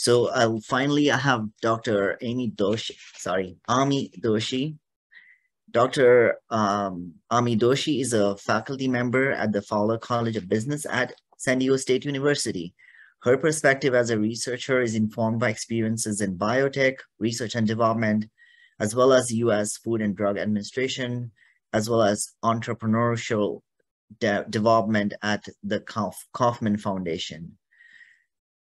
So uh, finally, I have Dr. Amy Doshi, sorry, Ami Doshi. Dr. Um, Ami Doshi is a faculty member at the Fowler College of Business at San Diego State University. Her perspective as a researcher is informed by experiences in biotech, research and development, as well as US Food and Drug Administration, as well as entrepreneurial de development at the Kauf Kauffman Foundation.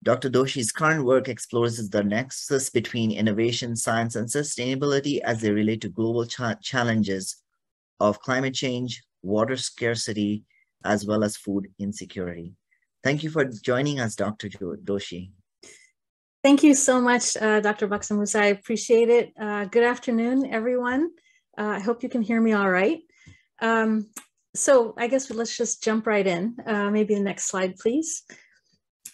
Dr. Doshi's current work explores the nexus between innovation, science, and sustainability as they relate to global cha challenges of climate change, water scarcity, as well as food insecurity. Thank you for joining us, Dr. Doshi. Thank you so much, uh, Dr. Baxamusa. I appreciate it. Uh, good afternoon, everyone. Uh, I hope you can hear me all right. Um, so I guess let's just jump right in. Uh, maybe the next slide, please.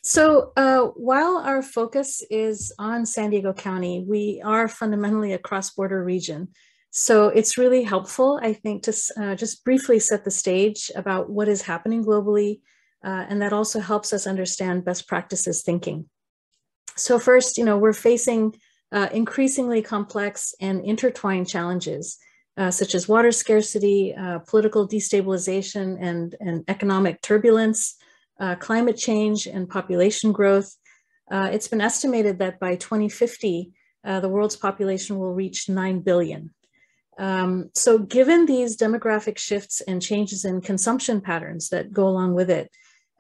So uh, while our focus is on San Diego County, we are fundamentally a cross-border region. So it's really helpful, I think, to uh, just briefly set the stage about what is happening globally, uh, and that also helps us understand best practices thinking. So first, you know, we're facing uh, increasingly complex and intertwined challenges, uh, such as water scarcity, uh, political destabilization, and, and economic turbulence, uh, climate change, and population growth. Uh, it's been estimated that by 2050, the world's population will reach 9 billion. Um, so given these demographic shifts and changes in consumption patterns that go along with it,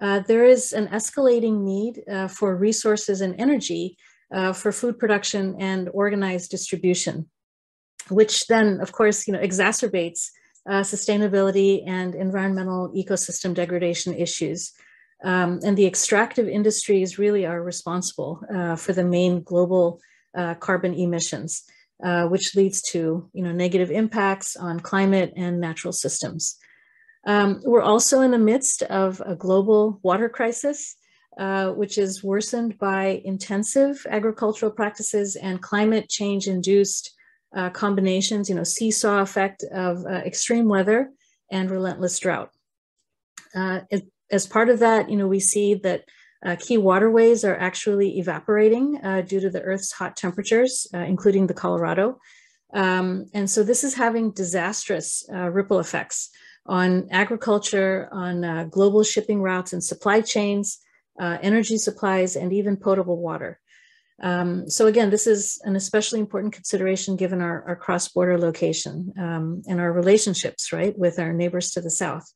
uh, there is an escalating need uh, for resources and energy uh, for food production and organized distribution, which then, of course, you know, exacerbates uh, sustainability and environmental ecosystem degradation issues. Um, and the extractive industries really are responsible uh, for the main global uh, carbon emissions, which leads to you know, negative impacts on climate and natural systems. Um, we're also in the midst of a global water crisis, uh, which is worsened by intensive agricultural practices and climate change induced uh, combinations, you know, seesaw effect of uh, extreme weather and relentless drought. Uh, as part of that, you know, we see that uh, key waterways are actually evaporating uh, due to the Earth's hot temperatures, including the Colorado. Um, and so this is having disastrous ripple effects on agriculture, on uh, global shipping routes and supply chains, uh, energy supplies, and even potable water. Um, so again, this is an especially important consideration given our, our cross-border location um, and our relationships, right, with our neighbors to the south.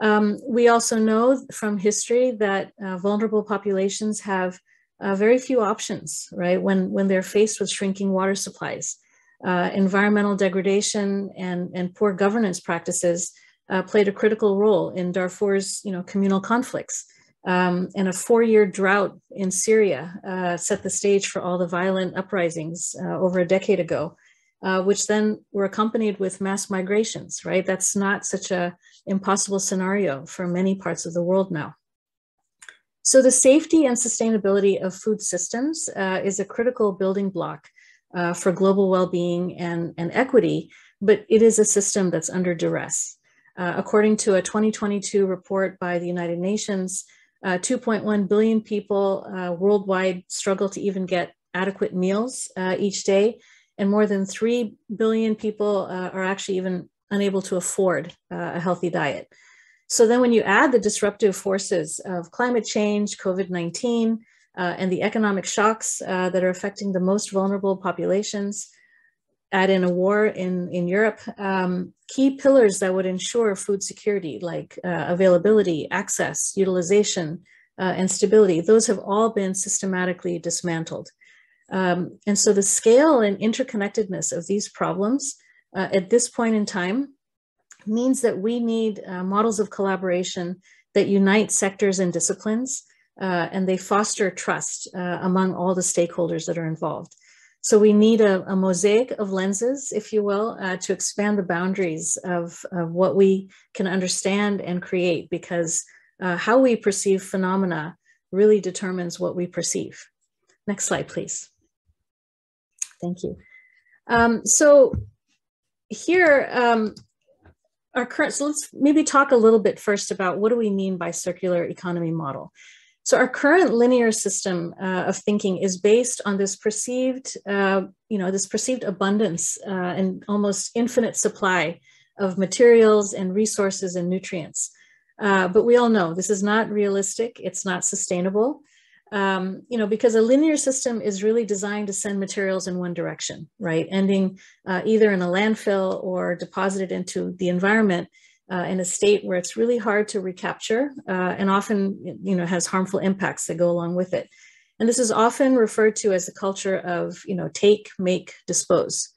Um, we also know from history that uh, vulnerable populations have uh, very few options, right, when, when they're faced with shrinking water supplies. Uh, environmental degradation and, and poor governance practices uh, played a critical role in Darfur's you know, communal conflicts. Um, and a four-year drought in Syria uh, set the stage for all the violent uprisings uh, over a decade ago, uh, which then were accompanied with mass migrations, right? That's not such a impossible scenario for many parts of the world now. So the safety and sustainability of food systems uh, is a critical building block uh, for global well-being and, and equity, but it is a system that's under duress. Uh, according to a 2022 report by the United Nations, uh, 2.1 billion people uh, worldwide struggle to even get adequate meals each day, and more than 3 billion people uh, are actually even unable to afford uh, a healthy diet. So then when you add the disruptive forces of climate change, COVID-19, and the economic shocks that are affecting the most vulnerable populations, add in a war in, in Europe, um, key pillars that would ensure food security, like uh, availability, access, utilization, uh, and stability, those have all been systematically dismantled. Um, and so the scale and interconnectedness of these problems uh, at this point in time means that we need uh, models of collaboration that unite sectors and disciplines, uh, and they foster trust uh, among all the stakeholders that are involved. So we need a, a mosaic of lenses, if you will, uh, to expand the boundaries of, of, what we can understand and create because uh, how we perceive phenomena really determines what we perceive. Next slide, please. Thank you. Um, so here, um, our current, so let's maybe talk a little bit first about what do we mean by circular economy model. So our current linear system uh, of thinking is based on this perceived, uh, you know, this perceived abundance uh, and almost infinite supply of materials and resources and nutrients. Uh, but we all know this is not realistic. It's not sustainable. Um, you know, because a linear system is really designed to send materials in one direction, right? Ending uh, either in a landfill or deposited into the environment uh, in a state where it's really hard to recapture uh, and often, you know, has harmful impacts that go along with it. And this is often referred to as the culture of, you know, take, make, dispose.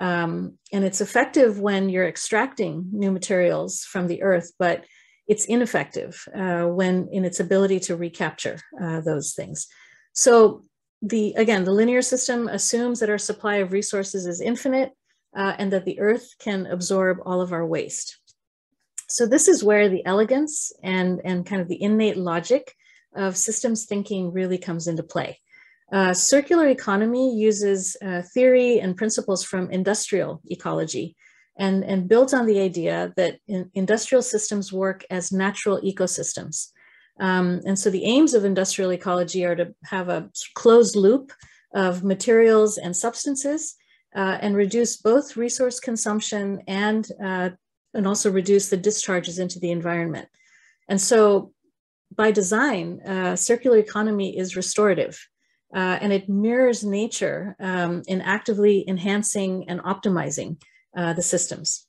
Um, and it's effective when you're extracting new materials from the earth, but it's ineffective uh, when in its ability to recapture uh, those things. So the again, the linear system assumes that our supply of resources is infinite uh, and that the earth can absorb all of our waste. So this is where the elegance and, and kind of the innate logic of systems thinking really comes into play. Uh, circular economy uses uh, theory and principles from industrial ecology and, and builds on the idea that in, industrial systems work as natural ecosystems. Um, and so the aims of industrial ecology are to have a closed loop of materials and substances uh, and reduce both resource consumption and uh, and also reduce the discharges into the environment. And so by design, uh, circular economy is restorative uh, and it mirrors nature um, in actively enhancing and optimizing uh, the systems.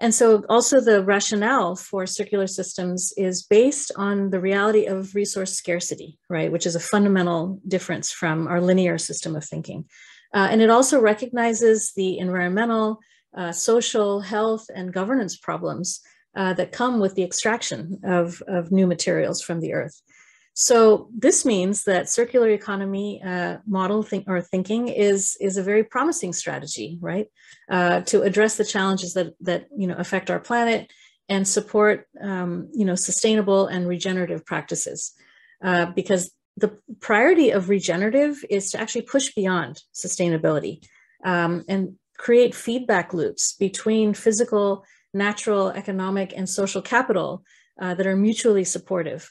And so also the rationale for circular systems is based on the reality of resource scarcity, right? Which is a fundamental difference from our linear system of thinking. Uh, and it also recognizes the environmental, uh, social, health, and governance problems uh, that come with the extraction of, of new materials from the earth. So this means that circular economy uh, model think, or thinking is, is a very promising strategy, right? Uh, to address the challenges that, that you know, affect our planet and support um, you know, sustainable and regenerative practices. Uh, because the priority of regenerative is to actually push beyond sustainability. Um, and create feedback loops between physical, natural, economic, and social capital uh, that are mutually supportive.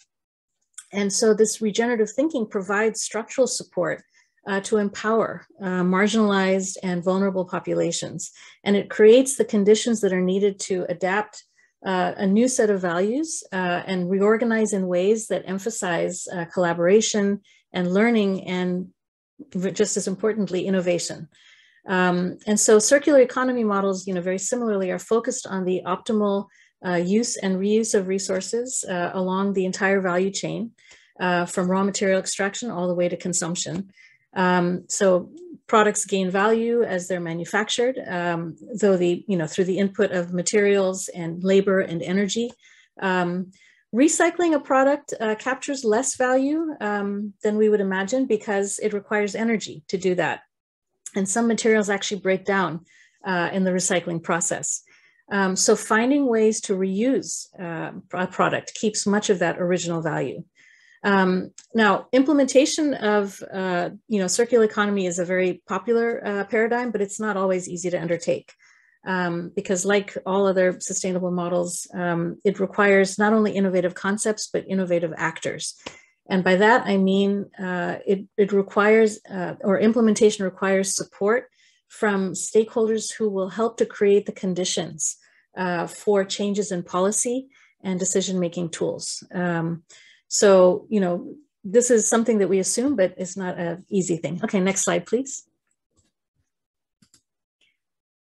And so this regenerative thinking provides structural support uh, to empower uh, marginalized and vulnerable populations. And it creates the conditions that are needed to adapt uh, a new set of values uh, and reorganize in ways that emphasize uh, collaboration and learning and just as importantly, innovation. Um, and so circular economy models, you know, very similarly are focused on the optimal uh, use and reuse of resources uh, along the entire value chain, uh, from raw material extraction all the way to consumption. Um, so products gain value as they're manufactured, um, though the, you know, through the input of materials and labor and energy. Um, recycling a product uh, captures less value um, than we would imagine because it requires energy to do that and some materials actually break down uh, in the recycling process. Um, so finding ways to reuse uh, a product keeps much of that original value. Um, now, implementation of uh, you know circular economy is a very popular uh, paradigm, but it's not always easy to undertake um, because, like all other sustainable models, um, it requires not only innovative concepts but innovative actors. And by that, I mean uh, it, it requires, uh, or implementation requires support from stakeholders who will help to create the conditions uh, for changes in policy and decision-making tools. Um, so, you know, this is something that we assume, but it's not an easy thing. Okay, next slide, please.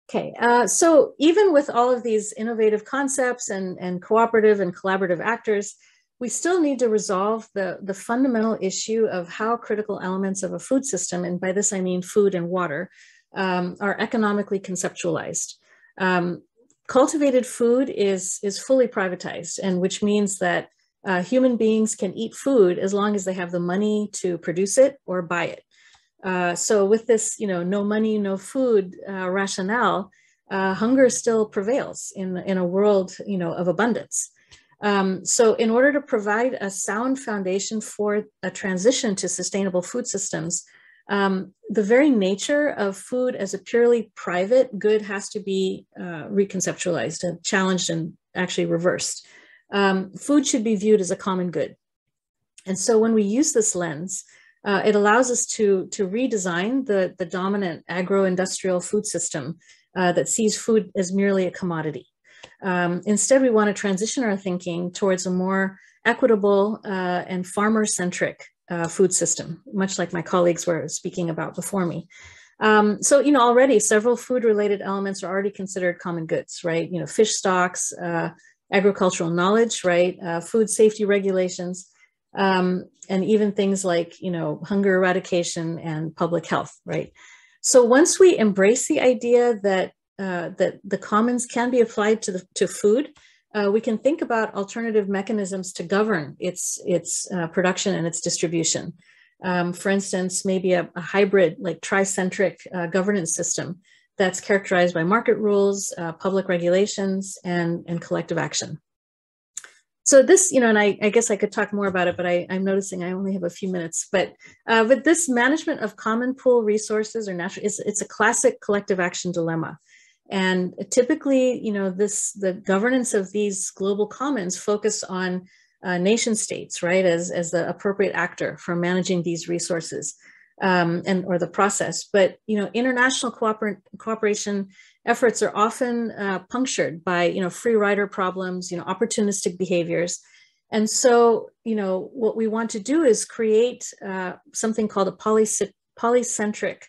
Okay, uh, so even with all of these innovative concepts and, and cooperative and collaborative actors, we still need to resolve the, the fundamental issue of how critical elements of a food system, and by this I mean food and water, um, are economically conceptualized. Um, cultivated food is, is fully privatized, and which means that uh, human beings can eat food as long as they have the money to produce it or buy it. Uh, so with this, you know, no money, no food uh, rationale, uh, hunger still prevails in, in a world, you know, of abundance. Um, so in order to provide a sound foundation for a transition to sustainable food systems, um, the very nature of food as a purely private good has to be uh, reconceptualized and challenged and actually reversed. Um, food should be viewed as a common good. And so when we use this lens, uh, it allows us to, to redesign the, the dominant agro-industrial food system uh, that sees food as merely a commodity. Um, instead, we want to transition our thinking towards a more equitable uh, and farmer-centric uh, food system, much like my colleagues were speaking about before me. Um, so, you know, already several food-related elements are already considered common goods, right? You know, fish stocks, uh, agricultural knowledge, right? Uh, food safety regulations, um, and even things like, you know, hunger eradication and public health, right? So once we embrace the idea that uh, that the commons can be applied to the to food, uh, we can think about alternative mechanisms to govern its its uh, production and its distribution. Um, for instance, maybe a, a hybrid, like tricentric uh, governance system that's characterized by market rules, uh, public regulations, and, and collective action. So this, you know, and I, I guess I could talk more about it, but I, am noticing I only have a few minutes. But uh, with this management of common pool resources or natural, it's, it's a classic collective action dilemma. And typically, you know, this the governance of these global commons focus on uh, nation states, right, as, as the appropriate actor for managing these resources um, and or the process. But you know, international cooper cooperation efforts are often uh, punctured by you know free rider problems, you know, opportunistic behaviors. And so, you know, what we want to do is create uh, something called a polycentric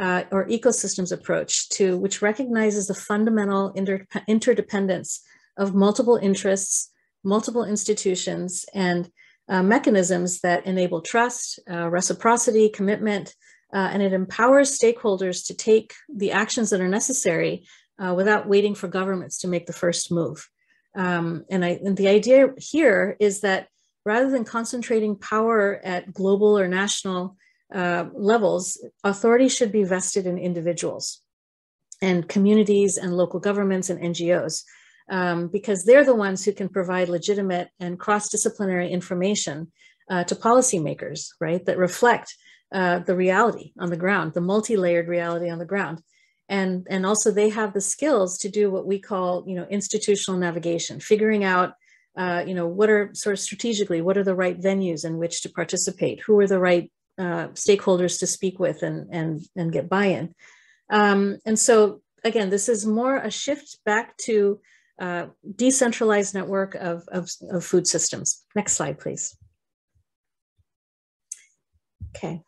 uh, or ecosystems approach to which recognizes the fundamental inter interdependence of multiple interests, multiple institutions, and uh, mechanisms that enable trust, uh, reciprocity, commitment, uh, and it empowers stakeholders to take the actions that are necessary uh, without waiting for governments to make the first move. Um, and, I, and the idea here is that rather than concentrating power at global or national uh, levels, authority should be vested in individuals and communities and local governments and NGOs um, because they're the ones who can provide legitimate and cross-disciplinary information uh, to policymakers, right, that reflect uh, the reality on the ground, the multi-layered reality on the ground. And, and also they have the skills to do what we call, you know, institutional navigation, figuring out, uh, you know, what are sort of strategically, what are the right venues in which to participate? Who are the right uh, stakeholders to speak with and, and, and get buy-in? Um, and so again, this is more a shift back to uh, decentralized network of, of, of food systems. Next slide, please. Okay.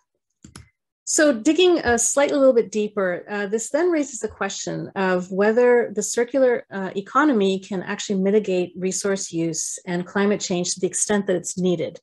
So digging a slightly little bit deeper, uh, this then raises the question of whether the circular uh, economy can actually mitigate resource use and climate change to the extent that it's needed.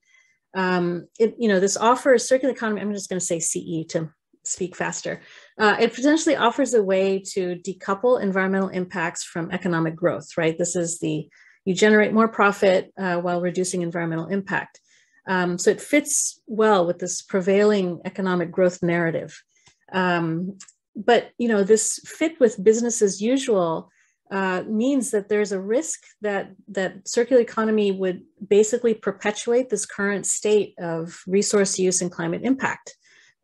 Um, it, you know, this offers circular economy, I'm just gonna say CE to speak faster. Uh, it potentially offers a way to decouple environmental impacts from economic growth, right? This is the, you generate more profit uh, while reducing environmental impact. Um, so it fits well with this prevailing economic growth narrative. Um, but, you know, this fit with business as usual uh, means that there's a risk that that circular economy would basically perpetuate this current state of resource use and climate impact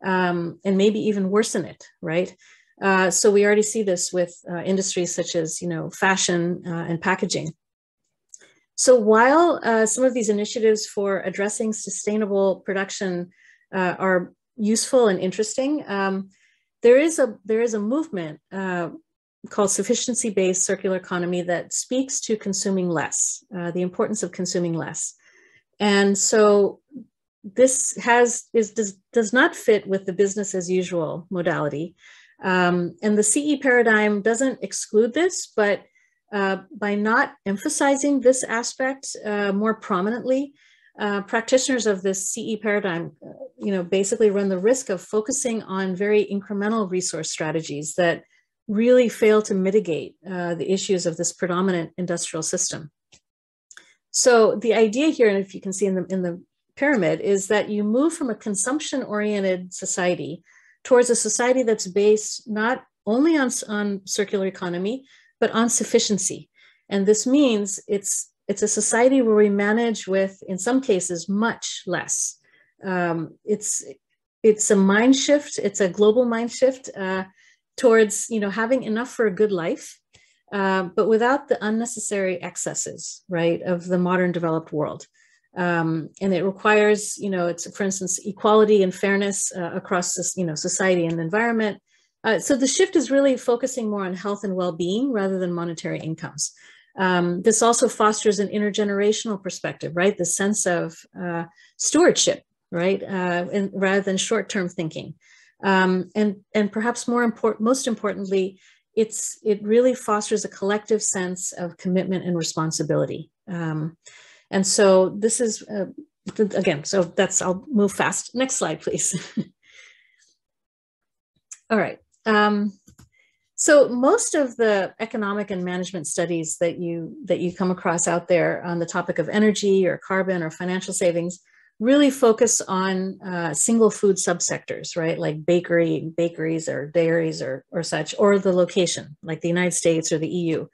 um, and maybe even worsen it, right? Uh, so we already see this with uh, industries such as, you know, fashion uh, and packaging. So while uh, some of these initiatives for addressing sustainable production are useful and interesting, um, there is a there is a movement uh, called sufficiency-based circular economy that speaks to consuming less, the importance of consuming less. And so this has is does, does not fit with the business as usual modality. Um, and the CE paradigm doesn't exclude this, but uh, by not emphasizing this aspect uh, more prominently, uh, practitioners of this CE paradigm, uh, you know, basically run the risk of focusing on very incremental resource strategies that really fail to mitigate uh, the issues of this predominant industrial system. So the idea here, and if you can see in the, in the pyramid is that you move from a consumption oriented society towards a society that's based not only on, on circular economy, but on sufficiency. And this means it's, it's a society where we manage with, in some cases, much less. Um, it's, it's a mind shift, it's a global mind shift uh, towards you know, having enough for a good life, uh, but without the unnecessary excesses, right, of the modern developed world. Um, and it requires, you know, it's for instance, equality and fairness uh, across this, you know, society and environment. Uh, so the shift is really focusing more on health and well-being rather than monetary incomes. Um, this also fosters an intergenerational perspective, right? The sense of uh, stewardship, right? Uh, and, rather than short-term thinking. Um, and, and perhaps more important, most importantly, it's, it really fosters a collective sense of commitment and responsibility. Um, and so this is, uh, again, so that's, I'll move fast. Next slide, please. All right. Um, so most of the economic and management studies that you that you come across out there on the topic of energy or carbon or financial savings really focus on uh, single food subsectors, right? Like bakery, bakeries or dairies or, or such, or the location, like the United States or the EU.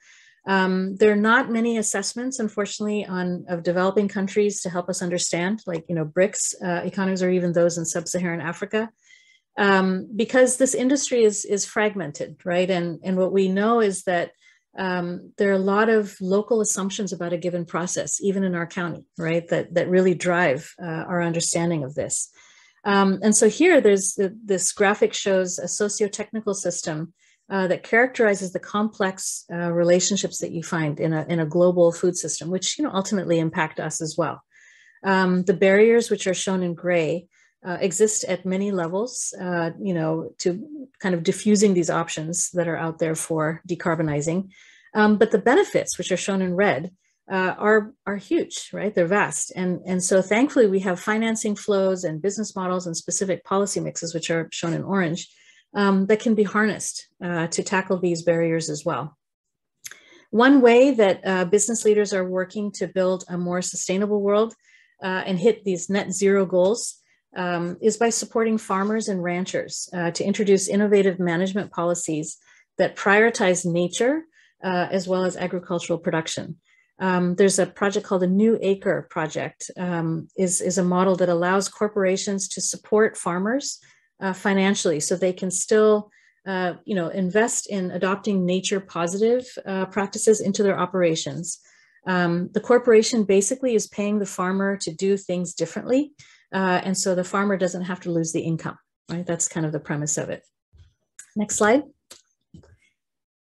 Um, there are not many assessments, unfortunately, on of developing countries to help us understand, like you know, BRICS uh, economies or even those in sub-Saharan Africa, um, because this industry is is fragmented, right? And and what we know is that um, there are a lot of local assumptions about a given process, even in our county, right, that, that really drive uh, our understanding of this. Um, and so here, there's the, this graphic shows a socio-technical system uh, that characterizes the complex uh, relationships that you find in a, in a global food system, which you know, ultimately impact us as well. Um, the barriers, which are shown in gray, uh, exist at many levels, uh, you know, to kind of diffusing these options that are out there for decarbonizing. Um, but the benefits, which are shown in red, uh, are are huge, right? They're vast, and and so thankfully we have financing flows and business models and specific policy mixes, which are shown in orange, um, that can be harnessed uh, to tackle these barriers as well. One way that uh, business leaders are working to build a more sustainable world uh, and hit these net zero goals um, is by supporting farmers and ranchers uh, to introduce innovative management policies that prioritize nature uh, as well as agricultural production. Um, there's a project called the New Acre Project, um, is, is a model that allows corporations to support farmers uh, financially so they can still uh, you know, invest in adopting nature positive uh, practices into their operations. Um, the corporation basically is paying the farmer to do things differently uh, and so the farmer doesn't have to lose the income, right? That's kind of the premise of it. Next slide.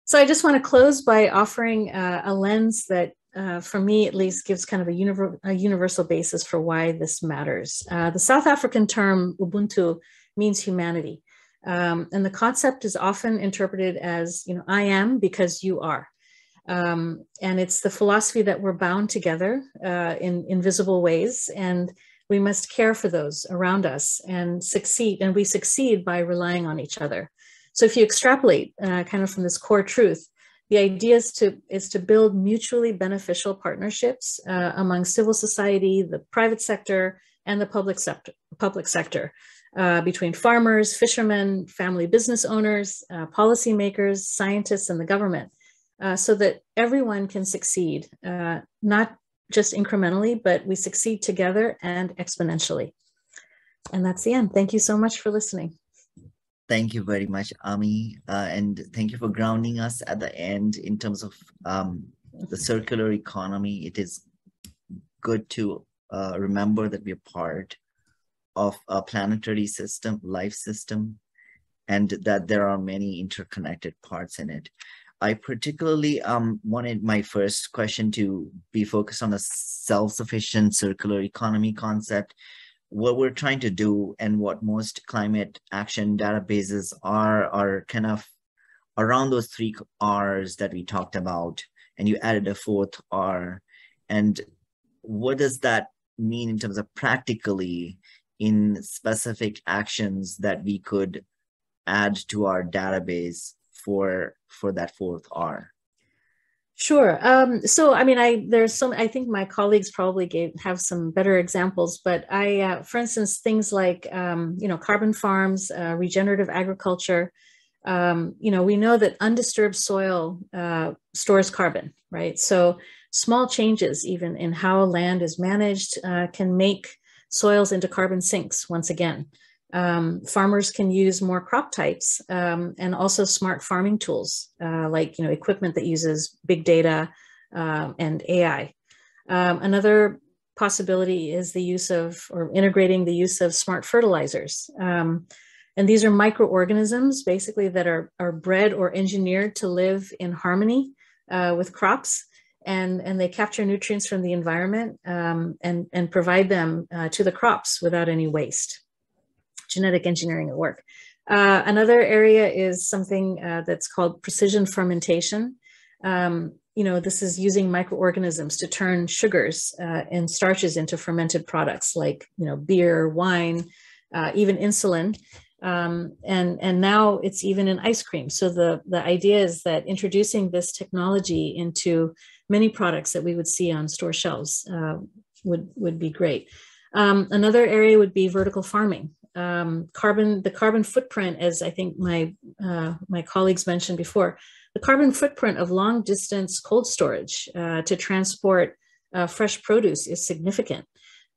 So I just want to close by offering uh, a lens that, uh, for me at least, gives kind of a, univer a universal basis for why this matters. Uh, the South African term Ubuntu means humanity. Um, and the concept is often interpreted as, you know, I am because you are. Um, and it's the philosophy that we're bound together uh, in invisible ways. And we must care for those around us and succeed. And we succeed by relying on each other. So if you extrapolate uh, kind of from this core truth, the idea is to, is to build mutually beneficial partnerships uh, among civil society, the private sector, and the public sector, public sector uh, between farmers, fishermen, family business owners, uh, policymakers, scientists, and the government, uh, so that everyone can succeed, uh, not just incrementally, but we succeed together and exponentially. And that's the end. Thank you so much for listening. Thank you very much, Ami. Uh, and thank you for grounding us at the end in terms of um, the circular economy. It is good to uh, remember that we're part of a planetary system, life system, and that there are many interconnected parts in it. I particularly um, wanted my first question to be focused on the self-sufficient circular economy concept, what we're trying to do and what most climate action databases are, are kind of around those three R's that we talked about, and you added a fourth R. And what does that mean in terms of practically in specific actions that we could add to our database for for that fourth R? Sure. Um, so, I mean, I there's some. I think my colleagues probably gave have some better examples, but I, uh, for instance, things like um, you know carbon farms, uh, regenerative agriculture. Um, you know, we know that undisturbed soil uh, stores carbon, right? So, small changes, even in how land is managed, uh, can make soils into carbon sinks once again. Um, farmers can use more crop types um, and also smart farming tools uh, like you know equipment that uses big data um, and AI. Um, another possibility is the use of or integrating the use of smart fertilizers. Um, and these are microorganisms basically that are, are bred or engineered to live in harmony uh, with crops. And, and they capture nutrients from the environment um, and, and provide them uh, to the crops without any waste. Genetic engineering at work. Uh, another area is something uh, that's called precision fermentation. Um, you know, this is using microorganisms to turn sugars uh, and starches into fermented products like, you know, beer, wine, uh, even insulin. Um, and, and now it's even in ice cream. So the, the idea is that introducing this technology into many products that we would see on store shelves uh, would, would be great. Um, another area would be vertical farming. Um, carbon, the carbon footprint, as I think my, uh, my colleagues mentioned before, the carbon footprint of long distance cold storage uh, to transport uh, fresh produce is significant.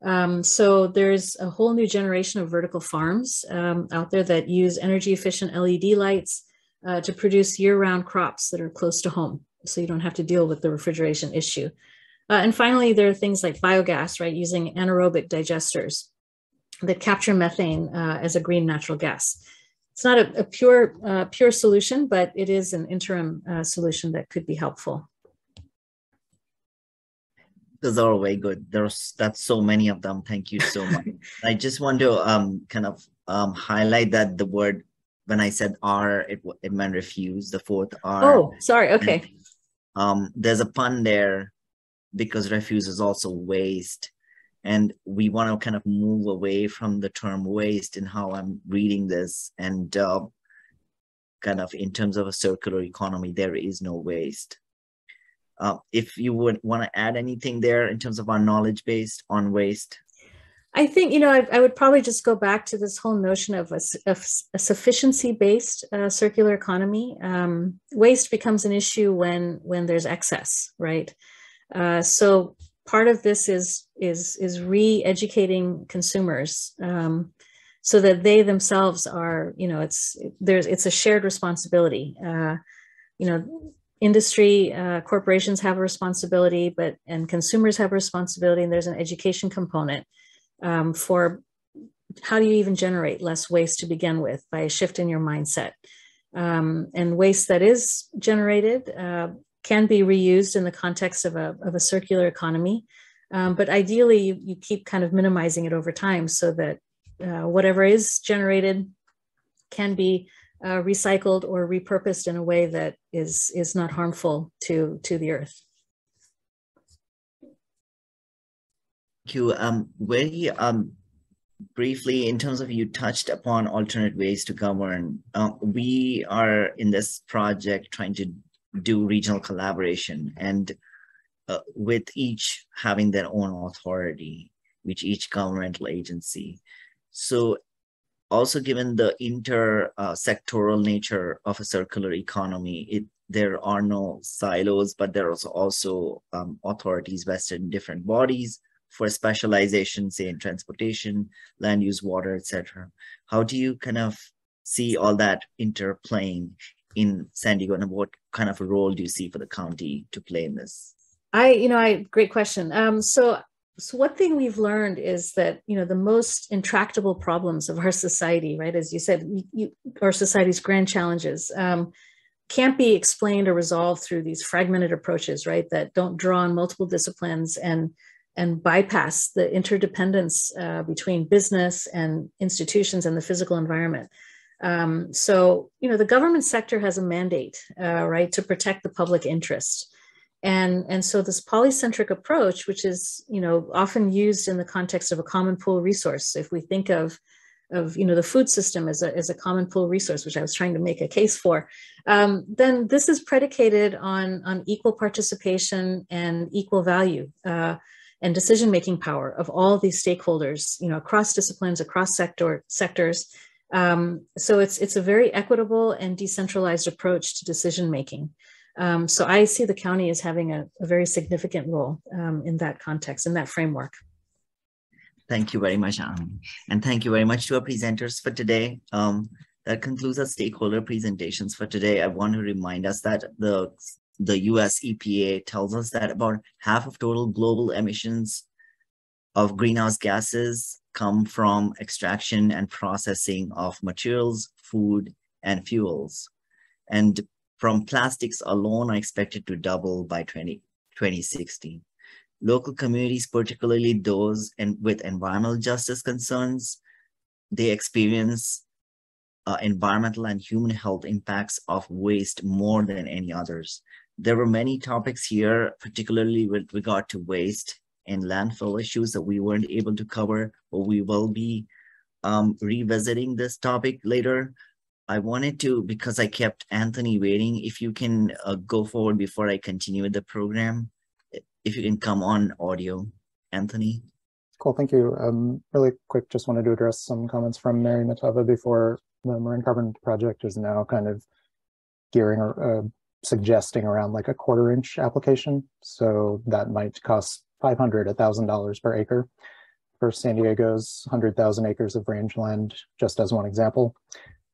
Um, so there's a whole new generation of vertical farms um, out there that use energy efficient LED lights uh, to produce year round crops that are close to home. So you don't have to deal with the refrigeration issue. Uh, and finally, there are things like biogas, right? Using anaerobic digesters that capture methane uh, as a green natural gas it's not a, a pure uh, pure solution, but it is an interim uh, solution that could be helpful. Those are very good. There's that's so many of them. Thank you so much. I just want to um kind of um highlight that the word when I said R, it it meant refuse. The fourth R. Oh, sorry. Okay. And, um, there's a pun there because refuse is also waste and we want to kind of move away from the term waste in how i'm reading this and uh, kind of in terms of a circular economy there is no waste uh, if you would want to add anything there in terms of our knowledge based on waste I think you know I, I, would probably just go back to this whole notion of a, a sufficiency-based uh, circular economy. Um, waste becomes an issue when when there's excess, right? Uh, so part of this is is is re-educating consumers um, so that they themselves are you know it's there's it's a shared responsibility. Uh, you know industry uh, corporations have a responsibility but and consumers have a responsibility and there's an education component um, for how do you even generate less waste to begin with by a shift in your mindset? Um, and waste that is generated uh, can be reused in the context of a, of a circular economy. Um, but ideally, you, you, keep kind of minimizing it over time so that uh, whatever is generated can be uh, recycled or repurposed in a way that is, is not harmful to, to the earth. Thank you. Um, very um, briefly, in terms of you touched upon alternate ways to govern, uh, we are in this project trying to do regional collaboration and uh, with each having their own authority, which each governmental agency. So also given the inter-sectoral uh, nature of a circular economy, it there are no silos, but there are also um, authorities vested in different bodies for specialization, say in transportation, land use, water, etc. How do you kind of see all that interplaying in San Diego and what kind of a role do you see for the county to play in this? I, you know, I great question. Um, so, so one thing we've learned is that you know the most intractable problems of our society, right, as you said, you, our society's grand challenges um, can't be explained or resolved through these fragmented approaches, right, that don't draw on multiple disciplines and and bypass the interdependence uh, between business and institutions and the physical environment. Um, so, you know, the government sector has a mandate, uh, right, to protect the public interest. And, and so this polycentric approach, which is, you know, often used in the context of a common pool resource, if we think of, of you know, the food system as a, as a common pool resource, which I was trying to make a case for, um, then this is predicated on, on equal participation and equal value. Uh, and decision-making power of all these stakeholders, you know, across disciplines, across sector sectors, um, so it's, it's a very equitable and decentralized approach to decision making. Um, so I see the county as having a, a very significant role um, in that context, in that framework. Thank you very much, Ami. And thank you very much to our presenters for today. Um, that concludes our stakeholder presentations for today. I want to remind us that the, the US EPA tells us that about half of total global emissions of greenhouse gases come from extraction and processing of materials, food, and fuels. And from plastics alone are expected to double by 20, 2060. Local communities, particularly those in, with environmental justice concerns, they experience uh, environmental and human health impacts of waste more than any others. There were many topics here, particularly with regard to waste and landfill issues that we weren't able to cover, but we will be um, revisiting this topic later. I wanted to, because I kept Anthony waiting, if you can uh, go forward before I continue with the program, if you can come on audio, Anthony. Cool, thank you. Um, really quick, just wanted to address some comments from Mary Matava before the Marin Carbon Project is now kind of gearing or uh, suggesting around like a quarter inch application. So that might cost 500, $1,000 per acre for San Diego's 100,000 acres of rangeland, just as one example.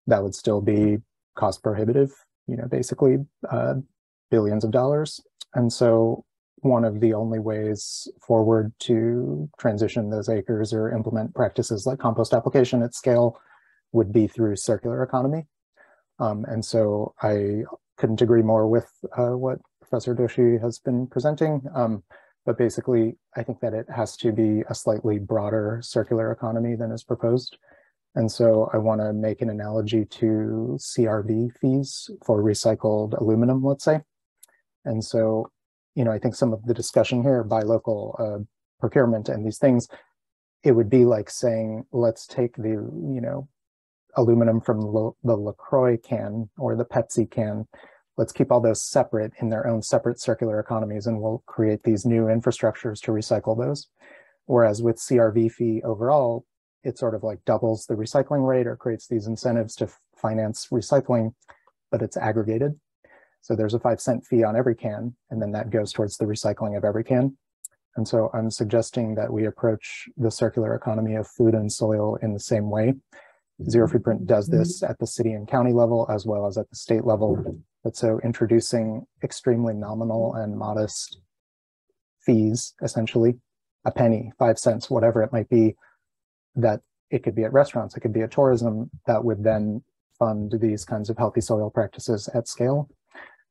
That would still be cost prohibitive, you know, basically uh, billions of dollars. And so one of the only ways forward to transition those acres or implement practices like compost application at scale would be through circular economy. Um, and so I couldn't agree more with uh, what Professor Doshi has been presenting. Um, but basically, I think that it has to be a slightly broader circular economy than is proposed. And so I want to make an analogy to CRV fees for recycled aluminum, let's say. And so, you know, I think some of the discussion here by local uh, procurement and these things, it would be like saying, let's take the, you know, aluminum from the LaCroix can or the Pepsi can. Let's keep all those separate in their own separate circular economies and we'll create these new infrastructures to recycle those. Whereas with CRV fee overall, it sort of like doubles the recycling rate or creates these incentives to finance recycling, but it's aggregated. So there's a five cent fee on every can, and then that goes towards the recycling of every can. And so I'm suggesting that we approach the circular economy of food and soil in the same way. Zero Foodprint does mm-hmm. this at the city and county level as well as at the state level. But so introducing extremely nominal and modest fees, essentially, a penny, five cents, whatever it might be, that it could be at restaurants, it could be at tourism, that would then fund these kinds of healthy soil practices at scale.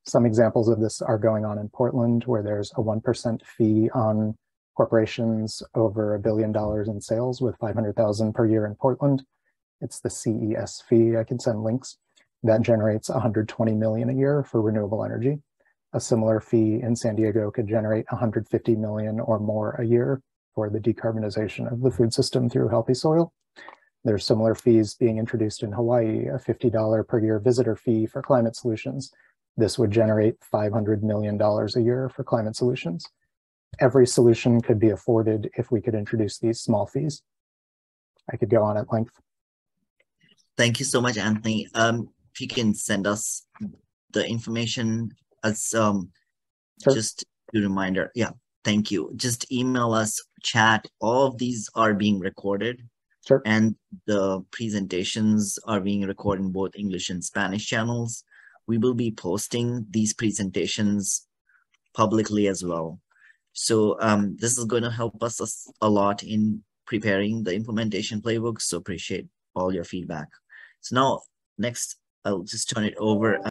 Some examples of this are going on in Portland, where there's a 1% fee on corporations over a billion dollars in sales with 500,000 per year in Portland. It's the CES fee. I can send links. That generates 120 million a year for renewable energy. A similar fee in San Diego could generate 150 million or more a year for the decarbonization of the food system through healthy soil. There's similar fees being introduced in Hawaii, a $50 per year visitor fee for climate solutions. This would generate $500 million a year for climate solutions. Every solution could be afforded if we could introduce these small fees. I could go on at length. Thank you so much, Anthony. Um, if you can send us the information as um, sure. just a reminder. Yeah, thank you. Just email us, chat. All of these are being recorded. Sure. And the presentations are being recorded in both English and Spanish channels. We will be posting these presentations publicly as well. So um, this is going to help us a lot in preparing the implementation playbook. So appreciate all your feedback. So now next, I'll just turn it over.